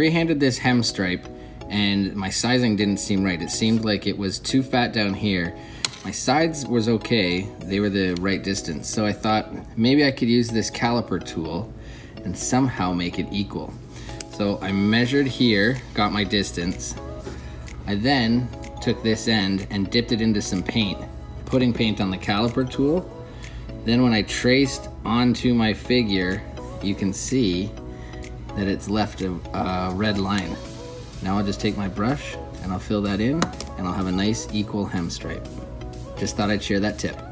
freehanded this hem stripe and my sizing didn't seem right. It seemed like it was too fat down here. My sides was okay, they were the right distance. So I thought maybe I could use this caliper tool and somehow make it equal. So I measured here, got my distance. I then took this end and dipped it into some paint, putting paint on the caliper tool. Then when I traced onto my figure, you can see that it's left a, red line. Now I'll just take my brush and I'll fill that in and I'll have a nice equal hem stripe. Just thought I'd share that tip.